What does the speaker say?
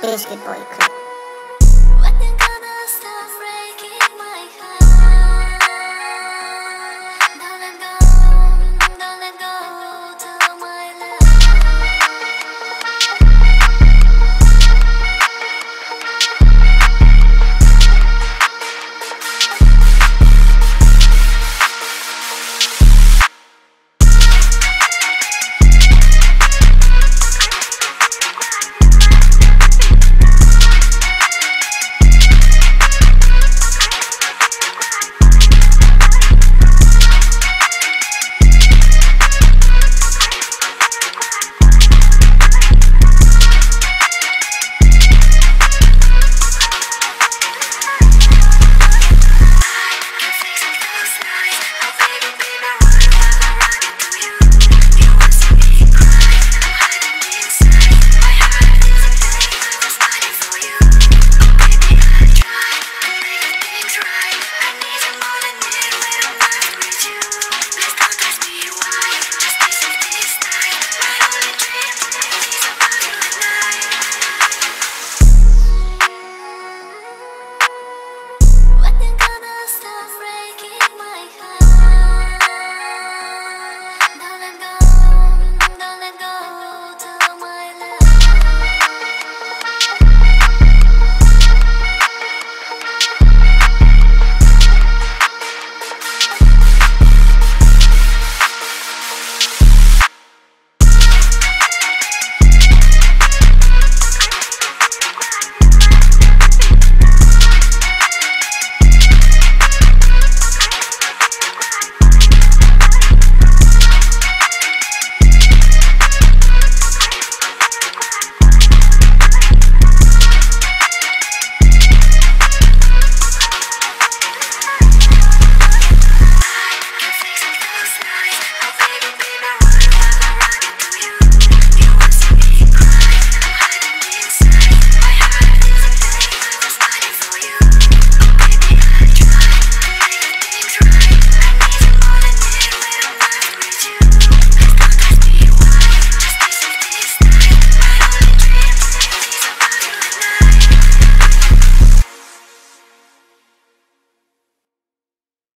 Biscuit Boy Club.